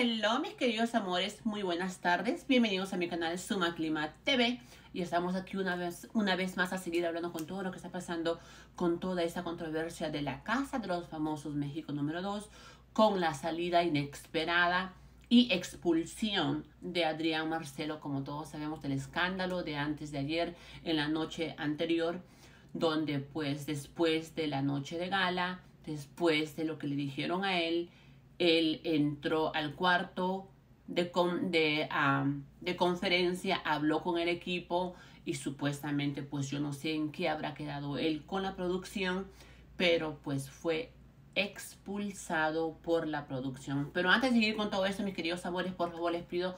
hello mis queridos amores, muy buenas tardes, bienvenidos a mi canal Suma Clima TV y estamos aquí una vez, una vez más a seguir hablando con todo lo que está pasando con toda esta controversia de la Casa de los Famosos México número 2 con la salida inesperada y expulsión de Adrián Marcelo, como todos sabemos del escándalo de antes de ayer en la noche anterior, donde pues después de la noche de gala, después de lo que le dijeron a él, él entró al cuarto de, de, de conferencia, habló con el equipo y supuestamente pues yo no sé en qué habrá quedado él con la producción, pero pues fue expulsado por la producción. Pero antes de seguir con todo esto, mis queridos amores, por favor les pido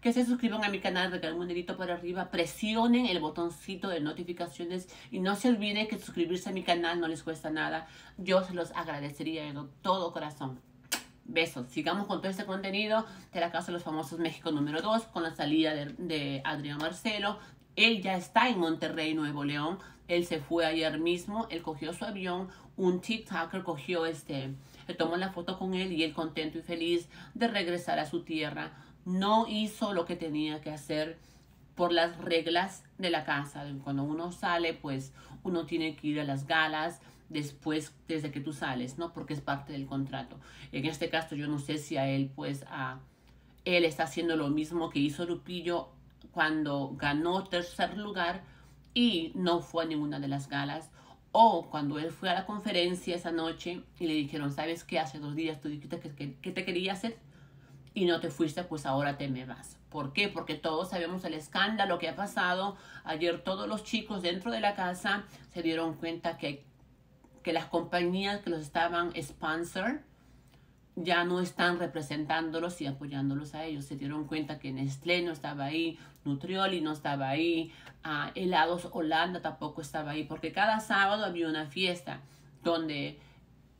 que se suscriban a mi canal, regalen un dedito para arriba, presionen el botoncito de notificaciones y no se olviden que suscribirse a mi canal no les cuesta nada. Yo se los agradecería de todo corazón. Besos. Sigamos con todo este contenido de la Casa de los Famosos México número 2 con la salida de, Adrián Marcelo. Él ya está en Monterrey, Nuevo León. Él se fue ayer mismo. Él cogió su avión. Un TikToker cogió este, le tomó la foto con él y él contento y feliz de regresar a su tierra. No hizo lo que tenía que hacer por las reglas de la casa. Cuando uno sale, pues uno tiene que ir a las galas después, desde que tú sales, ¿no? Porque es parte del contrato. En este caso, yo no sé si a él, pues, a él está haciendo lo mismo que hizo Lupillo cuando ganó tercer lugar y no fue a ninguna de las galas. O cuando él fue a la conferencia esa noche y le dijeron, ¿sabes qué? Hace dos días tú dijiste que, que te quería hacer y no te fuiste, pues ahora te me vas. ¿Por qué? Porque todos sabemos el escándalo que ha pasado. Ayer todos los chicos dentro de la casa se dieron cuenta que, que las compañías que los estaban sponsor ya no están representándolos y apoyándolos a ellos. Se dieron cuenta que Nestlé no estaba ahí, Nutrioli no estaba ahí, uh, Helados Holanda tampoco estaba ahí, porque cada sábado había una fiesta donde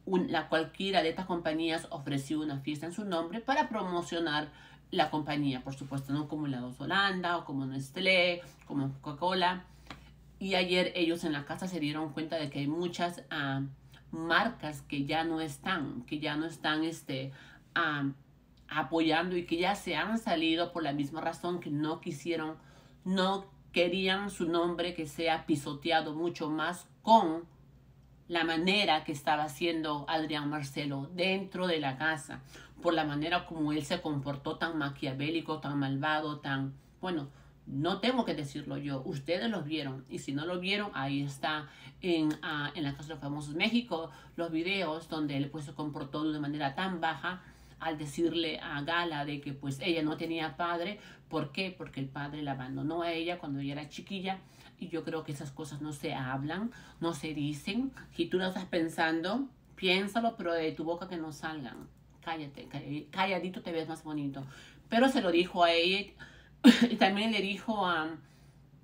la cualquiera de estas compañías ofreció una fiesta en su nombre para promocionar la compañía, por supuesto, no como Helados Holanda o como Nestlé, como Coca-Cola. Y ayer ellos en la casa se dieron cuenta de que hay muchas uh, marcas que ya no están, que ya no están este, uh, apoyando y que ya se han salido por la misma razón que no quisieron, no querían su nombre que sea pisoteado mucho más con la manera que estaba haciendo Adrián Marcelo dentro de la casa, por la manera como él se comportó tan maquiavélico, tan malvado, tan, bueno, no tengo que decirlo yo, ustedes lo vieron y si no lo vieron, ahí está en, uh, en la Casa de los Famosos México los videos donde él pues se comportó de manera tan baja al decirle a Gala de que pues ella no tenía padre. ¿Por qué? Porque el padre la abandonó a ella cuando ella era chiquilla. Y yo creo que esas cosas no se hablan, no se dicen. Si tú lo estás pensando, piénsalo, pero de tu boca que no salgan. Cállate, calladito te ves más bonito. Pero se lo dijo a ella y también le dijo a...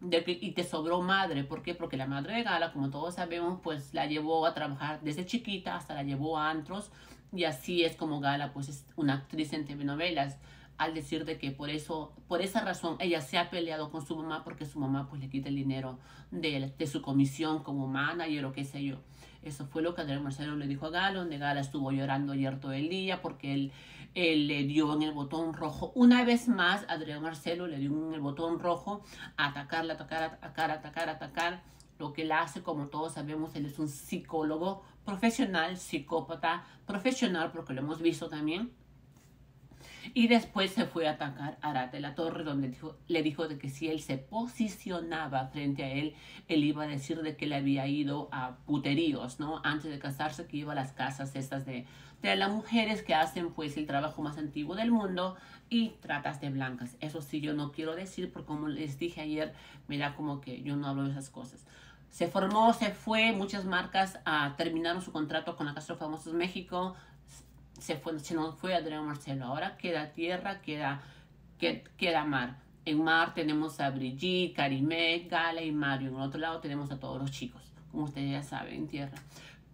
de y te sobró madre. ¿Por qué? Porque la madre de Gala, como todos sabemos, pues la llevó a trabajar desde chiquita hasta la llevó a antros y así es como Gala pues es una actriz en telenovelas al decir de que por eso, por esa razón ella se ha peleado con su mamá porque su mamá pues le quita el dinero de, de su comisión como manager o qué sé yo. Eso fue lo que Adrián Marcelo le dijo a Gala, donde Gala estuvo llorando ayer todo el día porque él, él le dio en el botón rojo. Una vez más, Adrián Marcelo le dio en el botón rojo a atacarla, atacar, atacar, atacar, atacar. Lo que él hace, como todos sabemos, él es un psicólogo profesional, psicópata profesional, porque lo hemos visto también. Y después se fue a atacar a Arate la Torre, donde le dijo de que si él se posicionaba frente a él, él iba a decir de que le había ido a puteríos, ¿no? Antes de casarse, que iba a las casas estas de, de las mujeres que hacen pues el trabajo más antiguo del mundo y tratas de blancas. Eso sí, yo no quiero decir, porque como les dije ayer, me da como que yo no hablo de esas cosas. Se formó, se fue, muchas marcas terminaron su contrato con la Castro Famosos México, se, fue, se nos fue Adrián Marcelo, ahora queda tierra, queda, queda mar. En mar tenemos a Brigitte, Karimé, Gala y Mario. En el otro lado tenemos a todos los chicos, como ustedes ya saben, en tierra.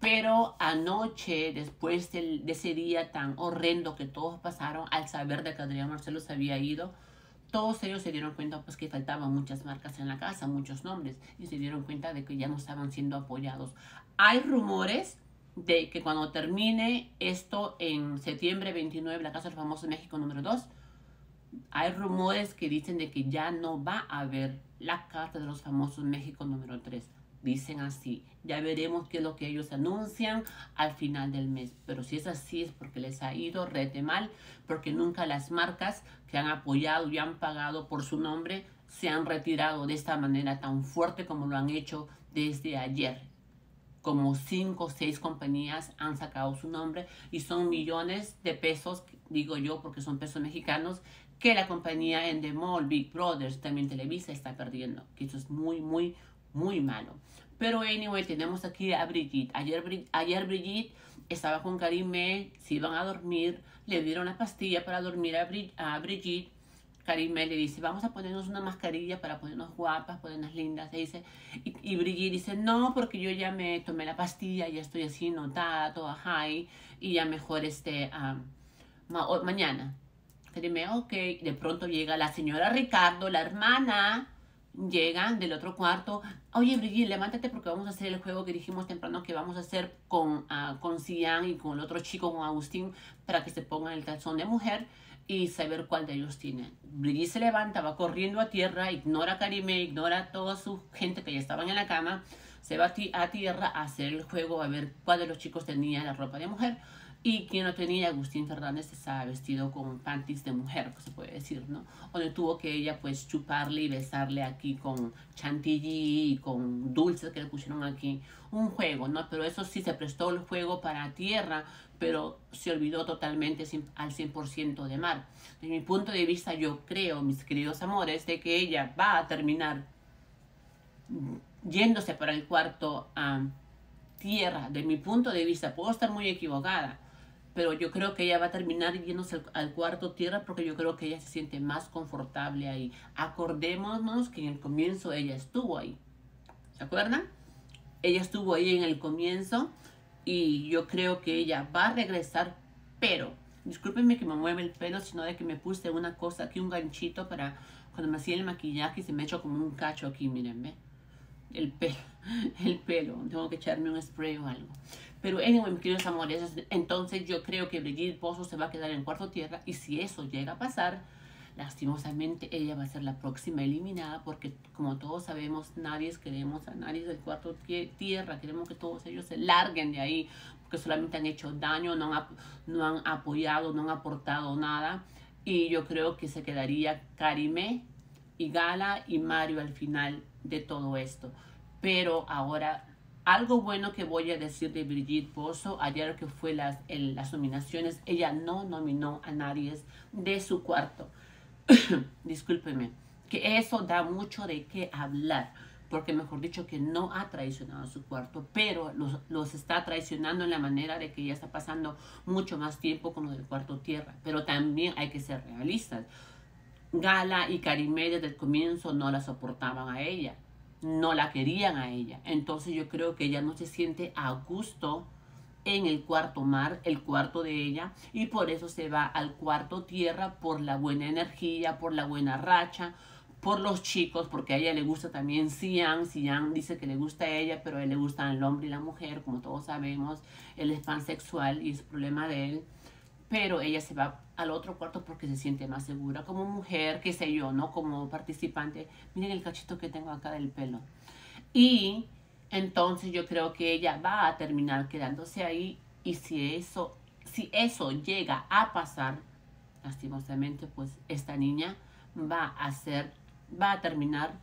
Pero anoche, después de, de ese día tan horrendo que todos pasaron, al saber de que Adrián Marcelo se había ido, todos ellos se dieron cuenta pues que faltaban muchas marcas en la casa, muchos nombres, y se dieron cuenta de que ya no estaban siendo apoyados. Hay rumores de que cuando termine esto en septiembre 29, la Casa del Famoso México número 2, hay rumores que dicen de que ya no va a haber la Carta de los Famosos México número 3. Dicen así. Ya veremos qué es lo que ellos anuncian al final del mes. Pero si es así es porque les ha ido rete mal, porque nunca las marcas que han apoyado y han pagado por su nombre se han retirado de esta manera tan fuerte como lo han hecho desde ayer. Como cinco o seis compañías han sacado su nombre y son millones de pesos, digo yo porque son pesos mexicanos, que la compañía Endemol, Big Brothers, también Televisa está perdiendo. Que eso es muy, muy, muy malo. Pero anyway, tenemos aquí a Brigitte. Ayer, ayer Brigitte estaba con Karime, se iban a dormir, le dieron la pastilla para dormir a, a Brigitte. Karime le dice, vamos a ponernos una mascarilla para ponernos guapas, ponernos lindas. Y, dice, y, Brigitte dice, no, porque yo ya me tomé la pastilla, ya estoy así notada, toda high, y ya mejor este, mañana. Karime, ok. De pronto llega la señora Ricardo, la hermana, llegan del otro cuarto. Oye, Brigitte, levántate porque vamos a hacer el juego que dijimos temprano que vamos a hacer con, uh, con Cian y con el otro chico, con Agustín, para que se pongan el calzón de mujer y saber cuál de ellos tiene. Brigitte se levanta, va corriendo a tierra, ignora a Karime, ignora a toda su gente que ya estaban en la cama, se va a tierra a hacer el juego, a ver cuál de los chicos tenía la ropa de mujer. Y quien no tenía, Agustín Fernández estaba vestido con panties de mujer, que se puede decir, ¿no? Donde tuvo que ella pues chuparle y besarle aquí con chantilly y con dulces que le pusieron aquí. Un juego, ¿no? Pero eso sí se prestó el juego para tierra, pero se olvidó totalmente al 100% de mar. Desde mi punto de vista, yo creo, mis queridos amores, de que ella va a terminar yéndose para el cuarto a tierra. De mi punto de vista, puedo estar muy equivocada pero yo creo que ella va a terminar yéndose al, cuarto tierra porque yo creo que ella se siente más confortable ahí. Acordémonos que en el comienzo ella estuvo ahí. ¿Se acuerdan? Ella estuvo ahí en el comienzo y yo creo que ella va a regresar, pero discúlpenme que me mueve el pelo, sino de que me puse una cosa aquí, un ganchito para cuando me hacía el maquillaje y se me echó como un cacho aquí, miren, ¿ve? El pelo, el pelo, tengo que echarme un spray o algo. Pero anyway, mis queridos amores, entonces yo creo que Brigitte Pozo se va a quedar en cuarto tierra y si eso llega a pasar, lastimosamente ella va a ser la próxima eliminada porque como todos sabemos, nadie queremos a nadie del cuarto tierra, queremos que todos ellos se larguen de ahí porque solamente han hecho daño, no han, no han apoyado, no han aportado nada. Y yo creo que se quedaría Karime y Gala y Mario al final de todo esto. Pero ahora algo bueno que voy a decir de Brigitte Pozo, ayer que fue las, las nominaciones, ella no nominó a nadie de su cuarto. Discúlpeme, que eso da mucho de qué hablar, porque mejor dicho que no ha traicionado a su cuarto, pero los, los está traicionando en la manera de que ella está pasando mucho más tiempo con los del cuarto tierra. Pero también hay que ser realistas. Gala y Karime desde el comienzo no la soportaban a ella no la querían a ella. Entonces yo creo que ella no se siente a gusto en el cuarto mar, el cuarto de ella, y por eso se va al cuarto tierra por la buena energía, por la buena racha, por los chicos, porque a ella le gusta también Sian. Sian dice que le gusta a ella, pero a él le gustan el hombre y la mujer, como todos sabemos. Él es pansexual y es problema de él pero ella se va al otro cuarto porque se siente más segura como mujer, qué sé yo, ¿no? Como participante. Miren el cachito que tengo acá del pelo. Y entonces yo creo que ella va a terminar quedándose ahí y si eso, si eso llega a pasar, lastimosamente, pues esta niña va a ser, va a terminar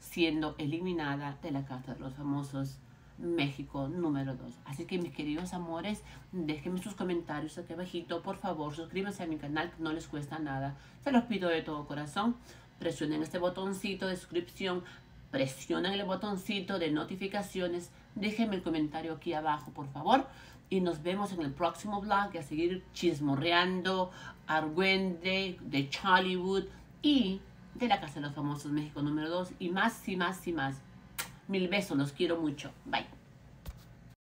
siendo eliminada de la Casa de los Famosos México número 2. Así que mis queridos amores, déjenme sus comentarios aquí abajito, por favor, suscríbanse a mi canal, no les cuesta nada. Se los pido de todo corazón. Presionen este botoncito de suscripción, presionen el botoncito de notificaciones, déjenme el comentario aquí abajo, por favor. Y nos vemos en el próximo vlog a seguir chismorreando, argüende, de Chollywood y de la Casa de los Famosos México número 2 y más y más y más. Mil besos, los quiero mucho. Bye.